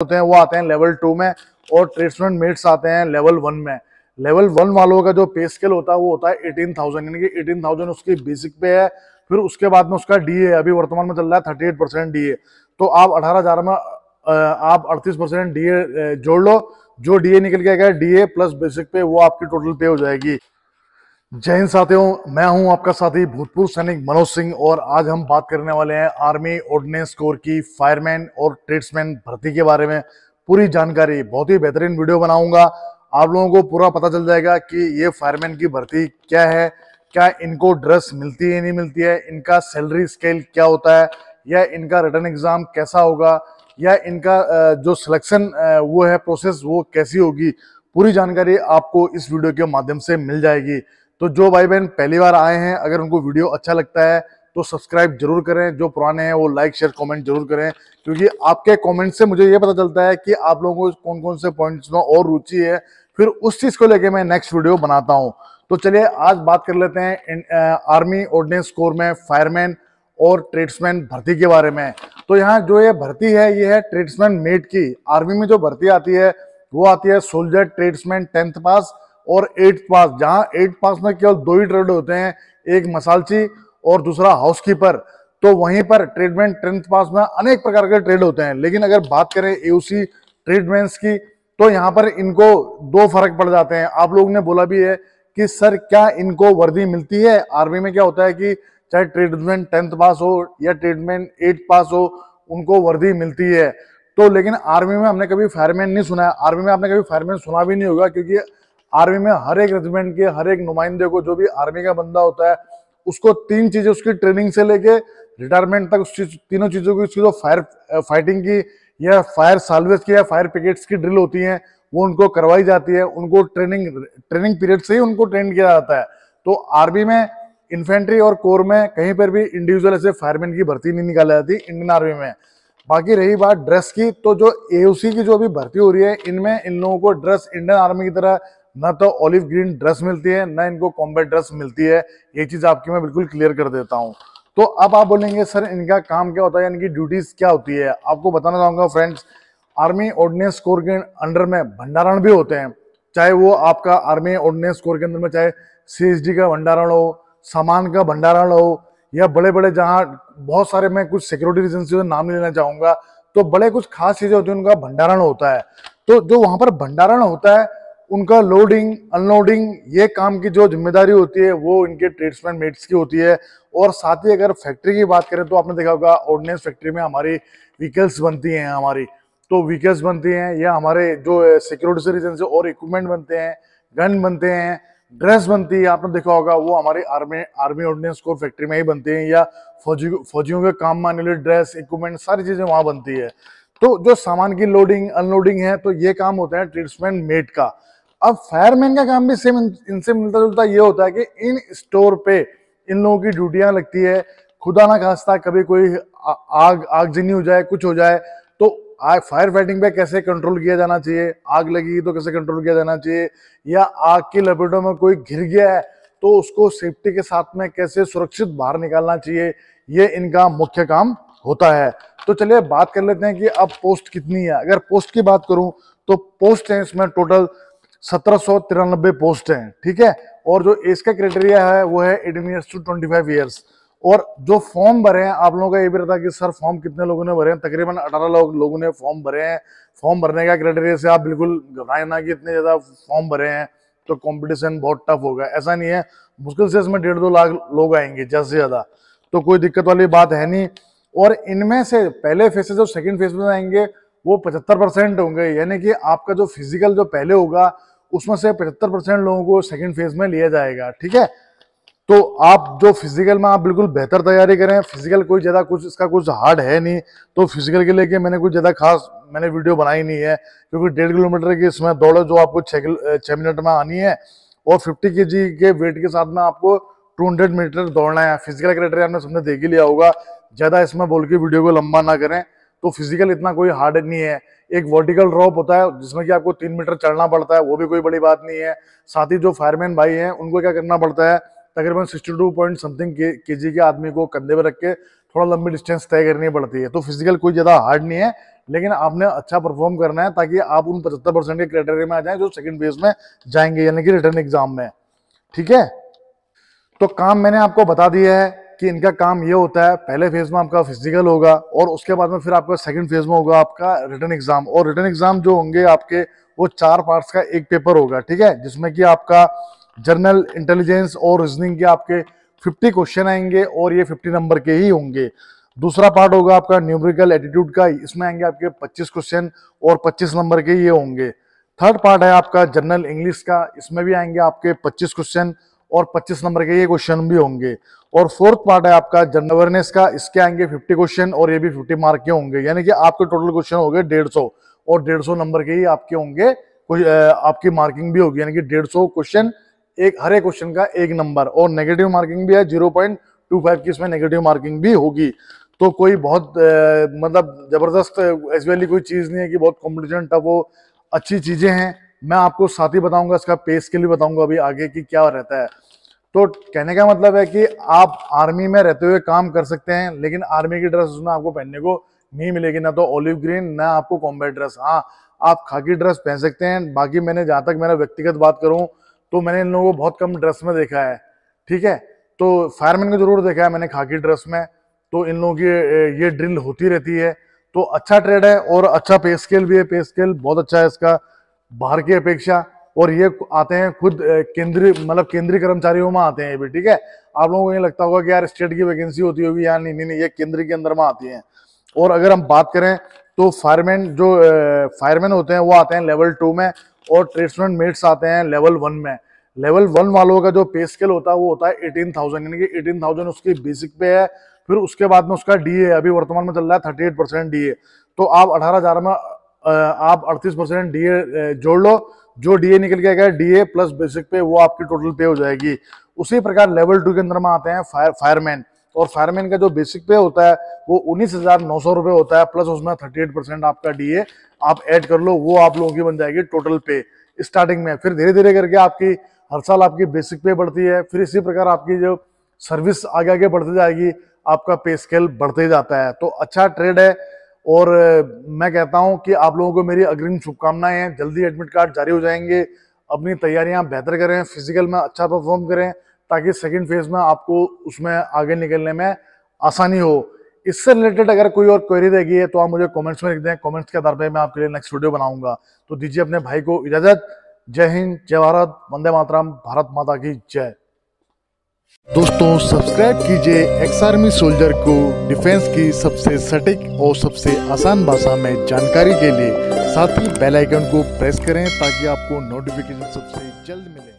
होते हैं, वो आते हैं लेवल टू में और ट्रेड्समैन मेट्स आते हैं लेवल वन में। लेवल वन वालों का जो पे स्केल होता है, वो होता है एटीन थाउज़ेंड यानी कि एटीन थाउज़ेंड उसकी बेसिक पे है। फिर उसके बाद में उसका डी ए अभी वर्तमान में चल रहा है thirty eight percent D A तो आप अठारह हज़ार में आप अड़तीस परसेंट डी ए जोड़ लो। जो डी ए निकल के आएगा डी ए प्लस बेसिक पे, वो आपकी टोटल पे हो जाएगी। जय हिंद साथियों, मैं हूँ आपका साथी भूतपूर्व सैनिक मनोज सिंह और आज हम बात करने वाले हैं आर्मी ऑर्डिनेंस कोर की फायरमैन और ट्रेड्समैन भर्ती के बारे में। पूरी जानकारी, बहुत ही बेहतरीन वीडियो बनाऊँगा। आप लोगों को पूरा पता चल जाएगा कि ये फायरमैन की भर्ती क्या है, क्या इनको ड्रेस मिलती है नहीं मिलती है, इनका सैलरी स्केल क्या होता है, या इनका रिटर्न एग्ज़ाम कैसा होगा, या इनका जो सिलेक्शन वो है, प्रोसेस वो कैसी होगी, पूरी जानकारी आपको इस वीडियो के माध्यम से मिल जाएगी। तो जो भाई बहन पहली बार आए हैं, अगर उनको वीडियो अच्छा लगता है तो सब्सक्राइब ज़रूर करें। जो पुराने हैं, वो लाइक शेयर कमेंट ज़रूर करें। क्योंकि आपके कमेंट से मुझे ये पता चलता है कि आप लोगों को कौन कौन से पॉइंट्स में और रुचि है। फिर उस चीज़ को लेके मैं नेक्स्ट वीडियो बनाता हूँ। तो चलिए, आज बात कर लेते हैं आर्मी ऑर्डिनेंस कोर में फायरमैन और ट्रेड्समैन भर्ती के बारे में। तो यहाँ जो ये भर्ती है, ये है ट्रेड्समैन मेट की। आर्मी में जो भर्ती आती है, वो आती है सोल्जर ट्रेड्समैन टेंथ पास और एट्थ पास जहाँ एट पास में केवल दो ही ट्रेड होते हैं, एक मसालची और दूसरा हाउसकीपर तो वहीं पर ट्रेडमेंट टेंथ पास में अनेक प्रकार के ट्रेड होते हैं, लेकिन अगर बात करें एयूसी ट्रेडमैन की तो यहाँ पर इनको दो फ़र्क पड़ जाते हैं। आप लोगों ने बोला भी है कि, सर, क्या इनको वर्दी मिलती है? आर्मी में क्या होता है कि, चाहे ट्रेडमैन टेंथ पास हो या ट्रेडमैन एट्थ पास हो, उनको वर्दी मिलती है। तो लेकिन आर्मी में हमने कभी फायरमैन नहीं सुना है। आर्मी में आपने कभी फायरमैन सुना भी नहीं होगा, क्योंकि आर्मी में हर एक रेजिमेंट के, हर एक नुमाइंदे को, जो भी आर्मी का बंदा होता है, उसको तीन चीज़ें उसकी ट्रेनिंग से लेके रिटायरमेंट तक उस चीज़, तीनों चीज़ों की, उसकी जो फायर फाइटिंग की या फायर सालवेज की या फायर पिकेट्स की ड्रिल होती है, वो उनको करवाई जाती है। उनको ट्रेनिंग ट्रेनिंग पीरियड से ही उनको ट्रेन किया जाता है। तो आर्मी में इन्फेंट्री और कोर में कहीं पर भी इंडिविजुअल ऐसे फायरमैन की भर्ती नहीं निकाली जाती इंडियन आर्मी में। बाकी रही बात ड्रेस की तो जो एओसी की जो अभी भर्ती हो रही है, इनमें इन लोगों को ड्रेस इंडियन आर्मी की तरह ना तो ऑलिव ग्रीन ड्रेस मिलती है, ना इनको कॉम्बैट ड्रेस मिलती है। ये चीज़ आपकी मैं बिल्कुल क्लियर कर देता हूँ। तो अब आप बोलेंगे, सर, इनका काम क्या होता है? इनकी ड्यूटीज़ क्या होती है? आपको बताना चाहूँगा फ्रेंड्स आर्मी ऑर्डिनेंस कोर के अंडर में भंडारण भी होते हैं। चाहे वो आपका आर्मी ऑर्डिनेंस कोर के अंदर में, चाहे सीएसडी का भंडारण हो, सामान का भंडारण हो, या बड़े बड़े जहाँ बहुत सारे मैं कुछ सिक्योरिटी रीजन से नाम लेना चाहूँगा तो बड़े कुछ खास चीज़ें होती है, उनका भंडारण होता है। तो जो वहाँ पर भंडारण होता है उनका लोडिंग अनलोडिंग ये काम की जो ज़िम्मेदारी होती है, वो इनके ट्रेड्समैन मेट्स की होती है। और साथ ही अगर फैक्ट्री की बात करें तो आपने देखा होगा ऑर्डिनेंस फैक्ट्री में हमारी व्हीकल्स बनती हैं, हमारी। तो व्हीकल्स बनती हैं, या हमारे जो सिक्योरिटी से रीजन से और इक्विपमेंट बनते हैं गन बनते हैं ड्रेस बनती है, आपने देखा होगा, वो हमारी army army ordnance corps factory में ही बनती है, या फौजी, फौजियों के काम में आने वाली ड्रेस इक्विपमेंट सारी चीज़ें वहाँ बनती है। तो जो सामान की लोडिंग अनलोडिंग है तो ये काम होता है ट्रेड्समैन मेट का। अब फायरमैन का काम भी सेम इनसे मिलता जुलता ये होता है कि इन स्टोर पे इन लोगों की ड्यूटियाँ लगती है। खुदा ना खास्ता कभी कोई आग आगजनी हो जाए, कुछ हो जाए तो आग फायर फाइटिंग पे कैसे कंट्रोल किया जाना चाहिए? आग लगी तो कैसे कंट्रोल किया जाना चाहिए? या आग की लपेटों में कोई घिर गया है तो उसको सेफ्टी के साथ में कैसे सुरक्षित बाहर निकालना चाहिए? ये इनका मुख्य काम होता है। तो चलिए बात कर लेते हैं कि अब पोस्ट कितनी है। अगर पोस्ट की बात करूँ तो पोस्ट है इसमें टोटल सत्रह सौ तिरानबे पोस्ट हैं, ठीक है? और जो एज का क्राइटेरिया है, वो है eighteen years to twenty five और जो फॉर्म भरे हैं, आप लोगों का ये भी रहता है कि सर फॉर्म कितने लोगों ने भरे हैं? तकरीबन अठारह लोग, लोगों ने फॉर्म भरे हैं। फॉर्म भरने का क्राइटेरिया से आप बिल्कुल घबराए ना कि इतने ज़्यादा फॉर्म भरे हैं तो कंपटीशन बहुत टफ होगा। ऐसा नहीं है, मुश्किल से इसमें डेढ़ दो लाख लोग आएँगे, ज़्यादा से ज़्यादा। तो कोई दिक्कत वाली बात है नहीं। और इनमें से पहले फ़ेज़ से जो सेकेंड फ़ेज़ में आएँगे, वो पचहत्तर परसेंट होंगे। यानी कि आपका जो फ़िज़िकल जो पहले होगा उसमें से पचहत्तर परसेंट लोगों को सेकेंड फ़ेज़ में लिया जाएगा, ठीक है? तो आप जो फ़िज़िकल में आप बिल्कुल बेहतर तैयारी करें फ़िज़िकल कोई ज़्यादा कुछ, इसका कुछ हार्ड है नहीं तो फ़िज़िकल के लेके मैंने कुछ ज़्यादा खास, मैंने वीडियो बनाई नहीं है, क्योंकि डेढ़ किलोमीटर की इसमें दौड़ जो आपको छह मिनट में आनी है, और फिफ्टी के के वेट के साथ में आपको टू हंड्रेड मीटर दौड़ना है। फ़िज़िकल क्राइटेरिया आपने सबने देख ही लिया होगा, ज़्यादा इसमें बोल के वीडियो को लंबा ना करें तो फ़िज़िकल इतना कोई हार्ड नहीं है। एक वर्टिकल ड्रॉप होता है, जिसमें कि आपको तीन मीटर चढ़ना पड़ता है, वो भी कोई बड़ी बात नहीं है। साथ ही जो फायरमैन भाई हैं, उनको क्या करना पड़ता है, तकरीबन सिक्सटी टू पॉइंट समथिंग के जी के आदमी को कंधे पर रख के थोड़ा लंबी डिस्टेंस तय करनी पड़ती है। तो फ़िज़िकल कोई ज़्यादा हार्ड नहीं है, लेकिन आपने अच्छा परफॉर्म करना है, ताकि आप उन पचहत्तर परसेंट के क्राइटेरिया में आ जाए, जो सेकंड फ़ेज़ में जाएँगे, यानी कि रिटर्न एग्ज़ाम में। ठीक है? तो काम मैंने आपको बता दिया है कि इनका काम ये होता है, पहले फ़ेज़ में आपका फ़िज़िकल होगा और उसके बाद में फिर आपका सेकंड फ़ेज़ में होगा आपका रिटर्न एग्ज़ाम और रिटर्न एग्ज़ाम जो होंगे आपके, वो चार पार्ट्स का एक पेपर होगा, ठीक है? जिसमें कि आपका जर्नल इंटेलिजेंस और रीजनिंग के आपके 50 क्वेश्चन आएँगे और ये 50 नंबर के ही होंगे। दूसरा पार्ट होगा आपका न्यूमरिकल एटीट्यूड का, इसमें आएँगे आपके 25 क्वेश्चन और 25 नंबर के ये होंगे। थर्ड पार्ट है आपका जनरल इंग्लिश का, इसमें भी आएँगे आपके 25 क्वेश्चन और 25 नंबर के ये क्वेश्चन भी होंगे। और फोर्थ पार्ट है आपका जनरल अवेयरनेस का, इसके आएँगे 50 क्वेश्चन और ये भी 50 मार्क के होंगे। यानी कि आपके टोटल क्वेश्चन हो गए डेढ़ और डेढ़ नंबर के ही आपके होंगे। आपकी मार्किंग भी होगी। यानी कि डेढ़ क्वेश्चन एक, हर एक क्वेश्चन का एक नंबर और नेगेटिव मार्किंग भी है ज़ीरो पॉइंट टू फाइव की इसमें नेगेटिव मार्किंग भी होगी। तो कोई बहुत मतलब ज़बरदस्त एस कोई चीज़ नहीं है कि बहुत कॉम्पिटिशन टफ हो। अच्छी चीज़ें हैं। मैं आपको साथ ही बताऊँगा, इसका पे के भी बताऊँगा अभी आगे की क्या रहता है। तो कहने का मतलब है कि आप आर्मी में रहते हुए काम कर सकते हैं, लेकिन आर्मी की ड्रेस उसमें आपको पहनने को नहीं मिलेगी, ना तो ऑलिव ग्रीन ना आपको कॉम्बैट ड्रेस हाँ आप खाकी ड्रेस पहन सकते हैं। बाकी मैंने जहाँ तक मेरा व्यक्तिगत बात करूँ तो मैंने इन लोगों को बहुत कम ड्रेस में देखा है, ठीक है? तो फायरमैन को ज़रूर देखा है मैंने खाकी ड्रेस में। तो इन लोगों की ये ड्रिल होती रहती है। तो अच्छा ट्रेड है और अच्छा पे स्केल भी है। पे स्केल बहुत अच्छा है इसका। बाहर की अपेक्षा, और ये आते हैं खुद केंद्रीय मतलब केंद्रीय कर्मचारियों में आते हैं ये भी, ठीक है? आप लोगों को ये लगता होगा कि यार स्टेट की वैकेंसी होती होगी, यार नहीं नहीं ये केंद्र के अंदर में आती है। और अगर हम बात करें तो फायरमैन जो फायरमैन होते हैं, वो आते हैं लेवल टू में, और ट्रेड्समैन मेट्स आते हैं लेवल वन में। लेवल वन वालों का जो पे स्केल होता है, वो होता है एटीन थाउज़ेंड, यानी कि एटीन थाउज़ेंड उसकी बेसिक पे है, फिर उसके बाद में उसका डी है, अभी वर्तमान में चल रहा है थर्टी एट परसेंट डी तो आप अठारह हज़ार में आप अड़तीस परसेंट डी जोड़ लो। जो डीए निकल के आएगा डी प्लस बेसिक पे वो आपकी टोटल पे हो जाएगी। उसी प्रकार लेवल टू के अंदर में आते हैं फायर फायरमैन और फायरमैन का जो बेसिक पे होता है, वो उन्नीस हज़ार नौ सौ रुपए होता है प्लस उसमें थर्टी एट परसेंट आपका डीए आप ऐड कर लो, वो आप लोगों की बन जाएगी टोटल पे स्टार्टिंग में, फिर धीरे धीरे करके आपकी, हर साल आपकी बेसिक पे बढ़ती है। फिर इसी प्रकार आपकी जो सर्विस आगे आगे बढ़ती जाएगी, आपका पे स्केल बढ़ते जाता है। तो अच्छा ट्रेड है और मैं कहता हूँ कि आप लोगों को मेरी अग्रिम शुभकामनाएँ हैं। जल्दी एडमिट कार्ड जारी हो जाएँगे। अपनी तैयारियाँ बेहतर करें फ़िज़िकल में अच्छा परफॉर्म करें, ताकि सेकंड फ़ेज़ में आपको उसमें आगे निकलने में आसानी हो। इससे रिलेटेड अगर कोई और क्वेरी रहेगी है तो आप मुझे कमेंट्स में लिख दें। कमेंट्स के आधार पर मैं आपके लिए नेक्स्ट वीडियो बनाऊँगा। तो दीजिए अपने भाई को इजाज़त। जय हिंद, जय भारत, वंदे मातरम, भारत माता की जय। दोस्तों सब्सक्राइब कीजिए एक्स आर्मी सोल्जर को। डिफेंस की सबसे सटीक और सबसे आसान भाषा में जानकारी के लिए साथ ही बेल आइकन को प्रेस करें ताकि आपको नोटिफिकेशन सबसे जल्द मिले।